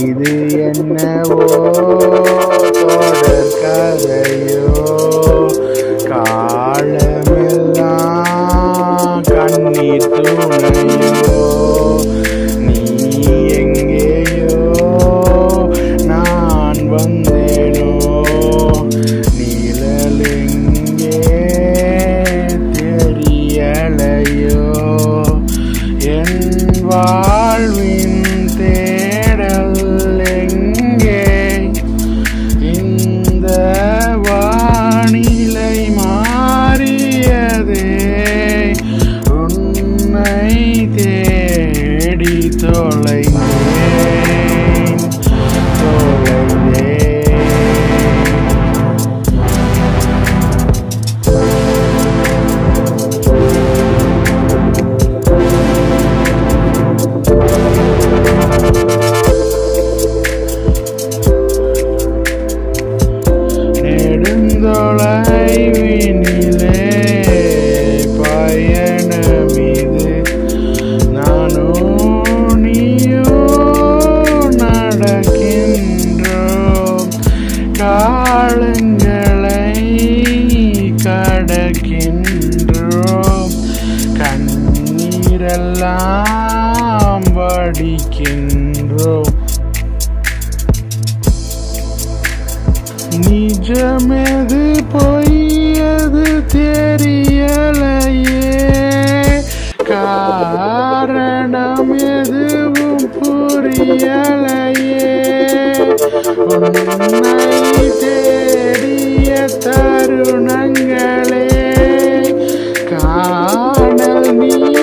இது என்னவோ தொடர் கதையோ காலமெல்லாம் கண்ணீர் துணையோ வாழ்வின் தேடல் எங்கே? இந்த வானிலை மாறியதே உன்னை தேடி தொலைந்தேன் நெடுந்தொலைவினிலே பயணம் நானோ நீயோ நடக்கின்றோம். காலங்களை கடக்கின்றோம். கண்ணீரெல்லாம் வடிக்கின்றோம். நிஜமெது பொய்யது தெரியலையே. காரணம் எதுவும் புரியலையே. உன்னை தேடிய தருணங்களே. காணல் நீ